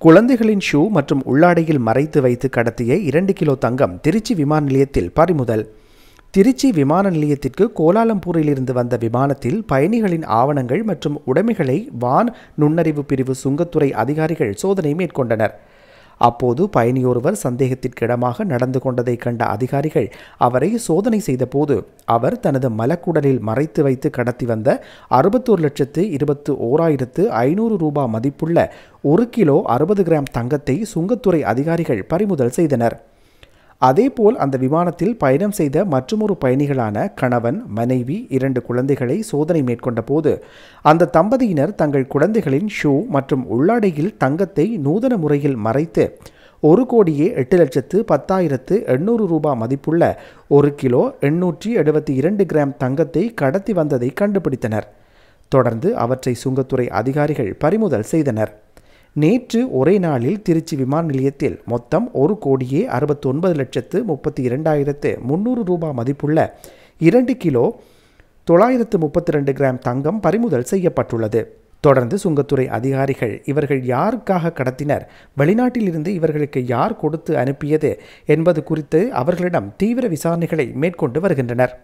குழந்தைகளின் ஷூ மற்றும் உள்ளாடையில் மறைத்து வைத்து கடத்திய இரண்டு கிலோ தங்கம் திருச்சி விமான நிலையத்தில் பறிமுதல். திருச்சி விமான நிலையத்திற்கு கோலாலம்பூரிலிருந்து வந்த விமானத்தில் பயணிகளின் ஆவணங்கள் மற்றும் உடைமைகளை வான் நுண்ணறிவு பிரிவு சுங்கத்துறை அதிகாரிகள் சோதனை மேற்கொண்டனர். அப்போது பயணியொருவர் சந்தேகத்திற்கிடமாக நடந்து கொண்டதை கண்ட அதிகாரிகள் அவரை சோதனை செய்தபோது அவர் தனது மலக்குடலில் மறைத்து வைத்து கடத்தி வந்த அறுபத்தோரு லட்சத்து இருபத்து ஓராயிரத்து ஐநூறு ரூபாய் மதிப்புள்ள ஒரு கிலோ அறுபது கிராம் தங்கத்தை சுங்கத்துறை அதிகாரிகள் பறிமுதல் செய்தனர். அதேபோல் அந்த விமானத்தில் பயணம் செய்த மற்றொரு பயணிகளான கணவன் மனைவி இரண்டு குழந்தைகளை சோதனை மேற்கொண்ட போது அந்த தம்பதியினர் தங்கள் குழந்தைகளின் ஷூ மற்றும் உள்ளாடையில் தங்கத்தை நூதன முறையில் மறைத்து ஒரு கோடியே எட்டு லட்சத்து பத்தாயிரத்து எண்ணூறு ரூபாய் மதிப்புள்ள ஒரு கிலோ எண்ணூற்றி எழுபத்தி இரண்டு கிராம் தங்கத்தை கடத்தி வந்ததை கண்டுபிடித்தனர். தொடர்ந்து அவற்றை சுங்கத்துறை அதிகாரிகள் பறிமுதல் செய்தனர். நேற்று ஒரே நாளில் திருச்சி விமான நிலையத்தில் மொத்தம் ஒரு கோடியே அறுபத்தொன்பது லட்சத்து முப்பத்தி இரண்டாயிரத்து முந்நூறு ரூபாய் மதிப்புள்ள இரண்டு கிலோ தொள்ளாயிரத்து முப்பத்தி ரெண்டு கிராம் தங்கம் பறிமுதல் செய்யப்பட்டுள்ளது. தொடர்ந்து சுங்கத்துறை அதிகாரிகள் இவர்கள் யாருக்காக கடத்தினர் வெளிநாட்டிலிருந்து இவர்களுக்கு யார் கொடுத்து அனுப்பியது என்பது குறித்து அவர்களிடம் தீவிர விசாரணைகளை மேற்கொண்டு வருகின்றனர்.